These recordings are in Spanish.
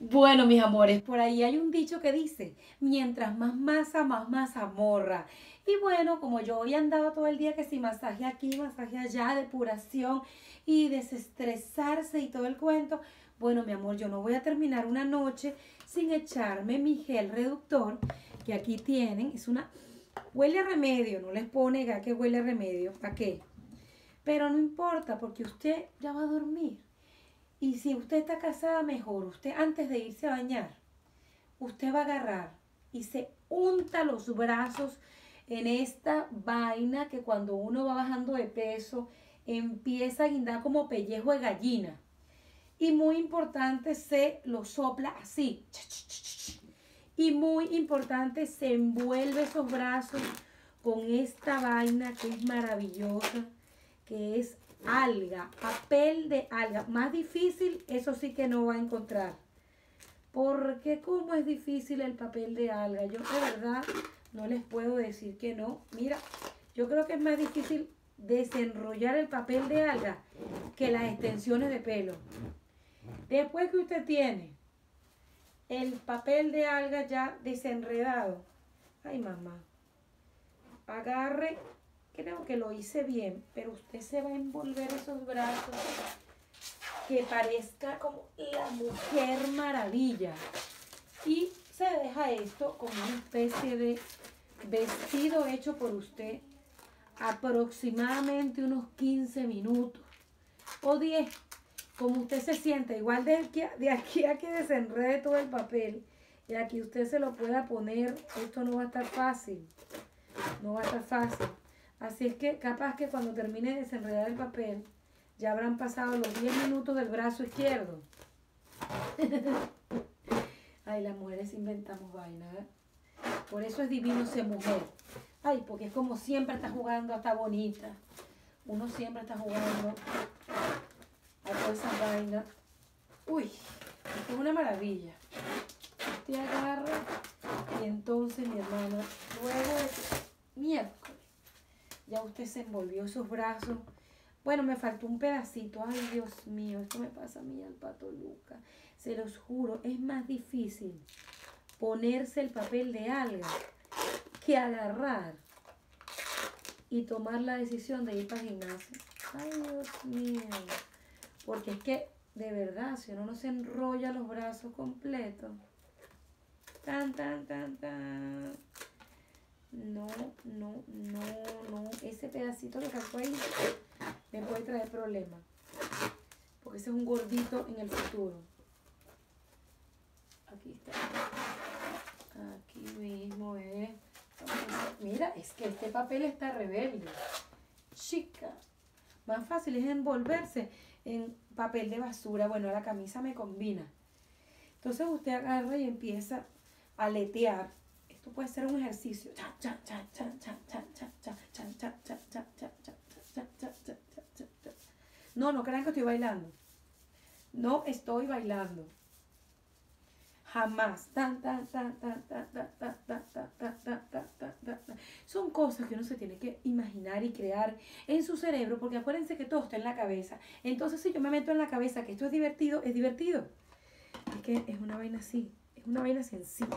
Bueno, mis amores, por ahí hay un dicho que dice, mientras más masa, más masa morra. Y bueno, como yo hoy andaba todo el día que si masaje aquí, masaje allá, depuración y desestresarse y todo el cuento, bueno, mi amor, yo no voy a terminar una noche sin echarme mi gel reductor, que aquí tienen, es una, huele a remedio, no les pone que huele a remedio, ¿para qué? Pero no importa, porque usted ya va a dormir. Y si usted está casada, mejor. Usted antes de irse a bañar, usted va a agarrar y se unta los brazos en esta vaina que cuando uno va bajando de peso empieza a guindar como pellejo de gallina. Y muy importante, se lo sopla así. Y muy importante, se envuelve esos brazos con esta vaina que es maravillosa, que es alga, papel de alga. Más difícil, eso sí que no va a encontrar. Porque cómo es difícil el papel de alga. Yo de verdad no les puedo decir que no. Mira, yo creo que es más difícil desenrollar el papel de alga que las extensiones de pelo. Después que usted tiene el papel de alga ya desenredado, ay mamá, agarre creo que lo hice bien, pero usted se va a envolver esos brazos que parezca como la mujer maravilla. Y se deja esto como una especie de vestido hecho por usted aproximadamente unos 15 minutos o 10, como usted se sienta, igual de aquí, de aquí a que desenrede todo el papel y aquí usted se lo pueda poner, esto no va a estar fácil, no va a estar fácil. Así es que capaz que cuando termine de desenredar el papel, ya habrán pasado los 10 minutos del brazo izquierdo. Ay, las mujeres inventamos vaina, ¿eh? Por eso es divino ser mujer. Ay, porque es como siempre está jugando hasta bonita. Uno siempre está jugando a todas esas vainas. Uy, esto es una maravilla. Usted agarra y entonces mi hermana, usted se envolvió esos brazos. Bueno, me faltó un pedacito. Ay, Dios mío, esto me pasa a mí al pato Luca. Se los juro, es más difícil ponerse el papel de alga que agarrar y tomar la decisión de ir para el gimnasio. Ay, Dios mío. Porque es que, de verdad, si uno no se enrolla los brazos completos, tan, tan, tan, tan no, no, no, no, ese pedacito que sacó ahí me puede traer problemas. Porque ese es un gordito en el futuro. Aquí está. Aquí mismo es. Mira, es que este papel está rebelde. Chica. Más fácil es envolverse en papel de basura. Bueno, la camisa me combina. Entonces usted agarra y empieza a puede ser un ejercicio. No, no crean que estoy bailando. No estoy bailando. Jamás. Son cosas que uno se tiene que imaginar y crear en su cerebro, porque acuérdense que todo está en la cabeza. Entonces, si yo me meto en la cabeza que esto es divertido, es divertido. Es que es una vaina así, es una vaina sencilla.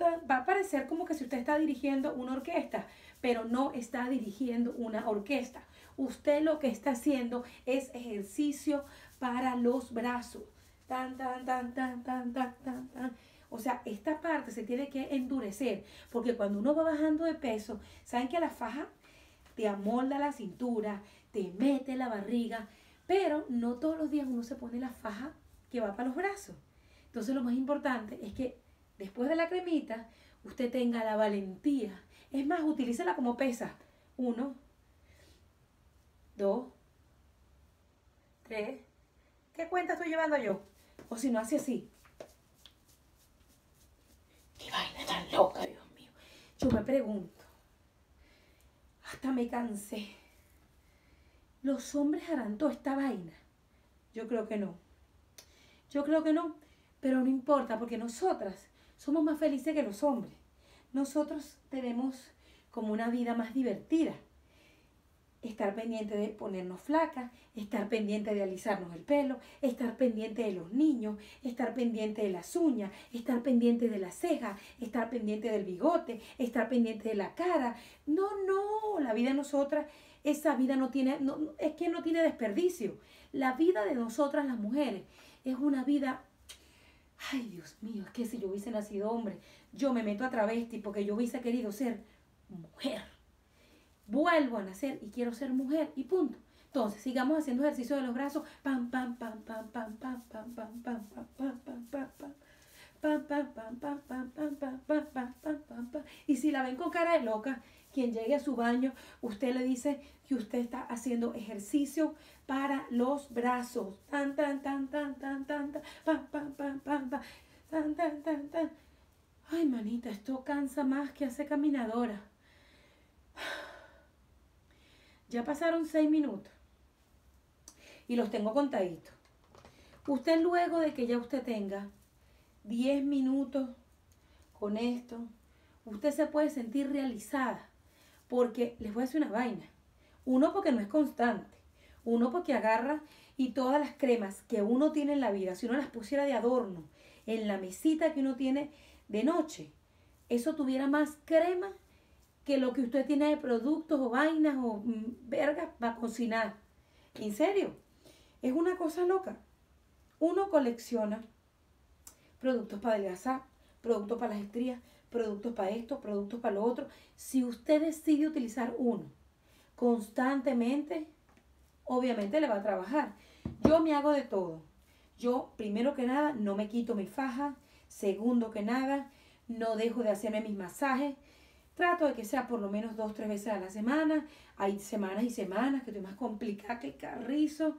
va a parecer como que si usted está dirigiendo una orquesta, pero no está dirigiendo una orquesta. Usted lo que está haciendo es ejercicio para los brazos. Tan, tan, tan, tan, tan, tan, tan. O sea, esta parte se tiene que endurecer, porque cuando uno va bajando de peso, ¿saben que la faja te amolda la cintura, te mete la barriga, pero no todos los días uno se pone la faja que va para los brazos. Entonces lo más importante es que después de la cremita, usted tenga la valentía. Es más, utilícela como pesa. Uno, dos, tres. ¿Qué cuenta estoy llevando yo? O si no, hace así. ¡Qué vaina tan loca, Dios mío! Yo me pregunto. Hasta me cansé. ¿Los hombres harán toda esta vaina? Yo creo que no. Yo creo que no, pero no importa, porque nosotras somos más felices que los hombres. Nosotros tenemos como una vida más divertida estar pendiente de ponernos flacas, estar pendiente de alisarnos el pelo, estar pendiente de los niños, estar pendiente de las uñas, estar pendiente de las cejas, estar pendiente del bigote, estar pendiente de la cara. No, no, la vida de nosotras, esa vida no tiene, es que no tiene desperdicio. La vida de nosotras las mujeres es una vida, ay Dios mío, es que si yo hubiese nacido hombre, yo me meto a travesti porque yo hubiese querido ser mujer vuelvo a nacer y quiero ser mujer y punto. Entonces, sigamos haciendo ejercicio de los brazos. Pam, pam, pam, pam, pam, pam, pam, pam, pam, pam, pam, pam, pam, pam. Pam, pam, pam, pam, pam, pam, pam, pam, pam, pam, pam, pam. Y si la ven con cara de loca, quien llegue a su baño, usted le dice que usted está haciendo ejercicio para los brazos. Tan, tan, tan, tan, tan, tan, tan, pam, pam, pam, pam, pam, tan, tan, tan, tan. Ay, manita, esto cansa más que hace caminadora. Ya pasaron seis minutos y los tengo contaditos. Usted luego de que ya usted tenga 10 minutos con esto, usted se puede sentir realizada. Porque les voy a decir una vaina. Uno porque no es constante. Uno porque agarra y todas las cremas que uno tiene en la vida, si uno las pusiera de adorno en la mesita que uno tiene de noche, eso tuviera más crema que lo que usted tiene de productos o vainas o mm, vergas para cocinar. En serio, es una cosa loca. Uno colecciona productos para adelgazar, productos para las estrías, productos para esto, productos para lo otro. Si usted decide utilizar uno constantemente, obviamente le va a trabajar. Yo me hago de todo. Yo, primero que nada, no me quito mi faja. Segundo que nada, no dejo de hacerme mis masajes. Trato de que sea por lo menos dos, tres veces a la semana. Hay semanas y semanas que estoy más complicada que el carrizo.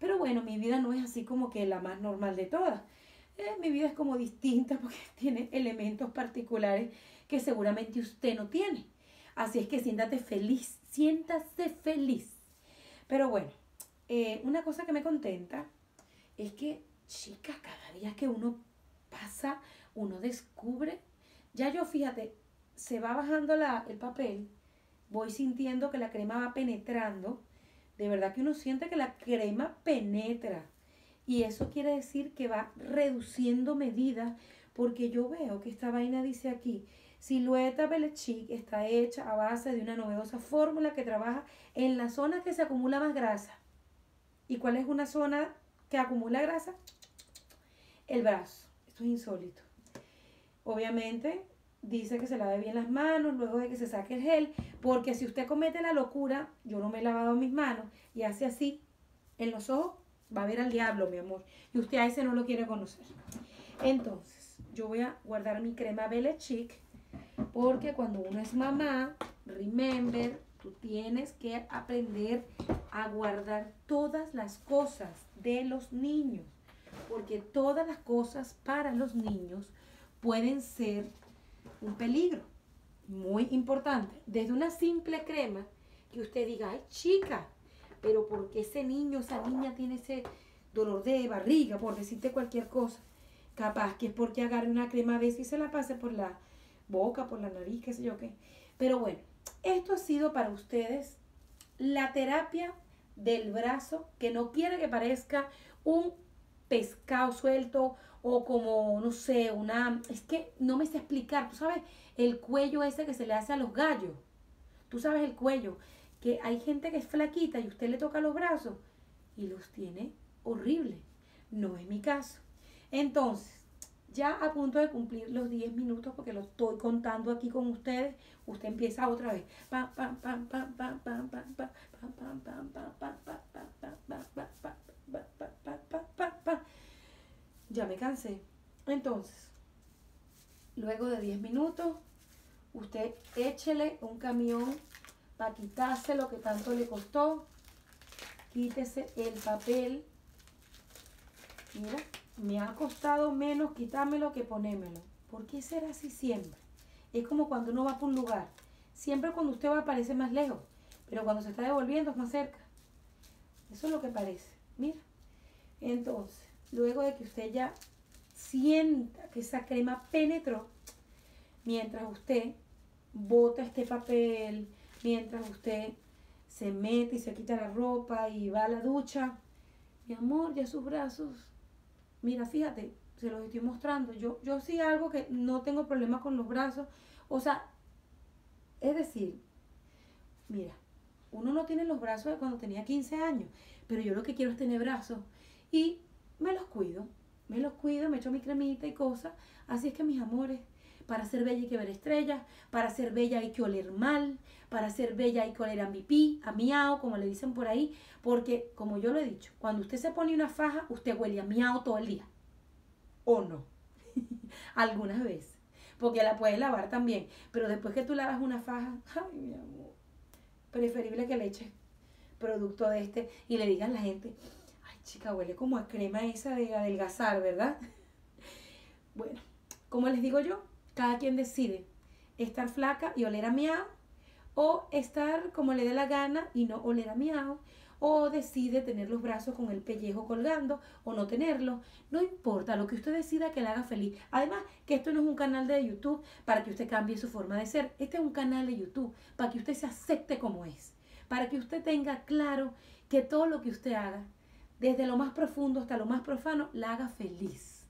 Pero bueno, mi vida no es así como que la más normal de todas. Eh, mi vida es como distinta porque tiene elementos particulares que seguramente usted no tiene. Así es que siéntate feliz, siéntase feliz. Pero bueno, eh, una cosa que me contenta es que, chica, cada día que uno pasa, uno descubre. Ya yo, fíjate, se va bajando la, el papel, voy sintiendo que la crema va penetrando. De verdad que uno siente que la crema penetra. Y eso quiere decir que va reduciendo medidas, porque yo veo que esta vaina dice aquí, Silueta Belechic está hecha a base de una novedosa fórmula que trabaja en la zona que se acumula más grasa. ¿Y cuál es una zona que acumula grasa? El brazo. Esto es insólito. Obviamente, dice que se lave bien las manos luego de que se saque el gel, porque si usted comete la locura, yo no me he lavado mis manos y hace así en los ojos, va a ver al diablo, mi amor, y usted a ese no lo quiere conocer. Entonces, yo voy a guardar mi crema Belle Chic, porque cuando uno es mamá, remember, tú tienes que aprender a guardar todas las cosas de los niños, porque todas las cosas para los niños pueden ser un peligro muy importante. Desde una simple crema que usted diga, ay chica, pero porque ese niño, esa niña tiene ese dolor de barriga, por decirte cualquier cosa. Capaz que es porque agarre una crema de esa y se la pase por la boca, por la nariz, qué sé yo qué. Pero bueno, esto ha sido para ustedes la terapia del brazo que no quiere que parezca un pescado suelto o como, no sé, una, es que no me sé explicar, tú sabes, el cuello ese que se le hace a los gallos, tú sabes el cuello, que hay gente que es flaquita y usted le toca los brazos y los tiene horrible, no es mi caso. Entonces, ya a punto de cumplir los 10 minutos, porque lo estoy contando aquí con ustedes, usted empieza otra vez. Ya me cansé. Entonces, luego de 10 minutos, usted échele un camión para quitarse lo que tanto le costó. Quítese el papel. Mira, me ha costado menos quitármelo que ponérmelo. ¿Por qué será así siempre? Es como cuando uno va por un lugar. Siempre cuando usted va parece más lejos, pero cuando se está devolviendo es más cerca. Eso es lo que parece. Mira. Entonces, luego de que usted ya sienta que esa crema penetró, mientras usted bota este papel, mientras usted se mete y se quita la ropa y va a la ducha, mi amor, ya sus brazos, mira, fíjate, se los estoy mostrando. Yo, yo sí algo que no tengo problema con los brazos. O sea, es decir, mira, uno no tiene los brazos de cuando tenía 15 años, pero yo lo que quiero es tener brazos y me los cuido, me los cuido, me echo mi cremita y cosas. Así es que mis amores, para ser bella hay que ver estrellas, para ser bella hay que oler mal, para ser bella hay que oler a mi pi, a miau, como le dicen por ahí, porque como yo lo he dicho, cuando usted se pone una faja, usted huele a miau todo el día. ¿O no? Algunas veces. Porque la puedes lavar también. Pero después que tú lavas una faja, ay mi amor, preferible que le eches producto de este y le digan a la gente, ay chica, huele como a crema esa de adelgazar, ¿verdad? Bueno, como les digo yo, cada quien decide estar flaca y oler a miau o estar como le dé la gana y no oler a miau o decide tener los brazos con el pellejo colgando o no tenerlo. No importa, lo que usted decida que le haga feliz. Además, que esto no es un canal de YouTube para que usted cambie su forma de ser. Este es un canal de YouTube para que usted se acepte como es. Para que usted tenga claro que todo lo que usted haga, desde lo más profundo hasta lo más profano, la haga feliz.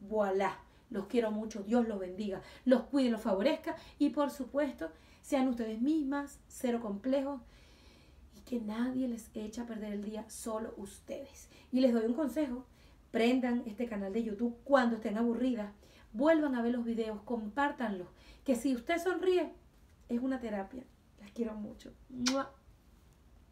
Voilà. Los quiero mucho, Dios los bendiga, los cuide, los favorezca y por supuesto sean ustedes mismas, cero complejos y que nadie les eche a perder el día, solo ustedes. Y les doy un consejo, prendan este canal de YouTube cuando estén aburridas, vuelvan a ver los videos, compártanlos, que si usted sonríe es una terapia. Las quiero mucho.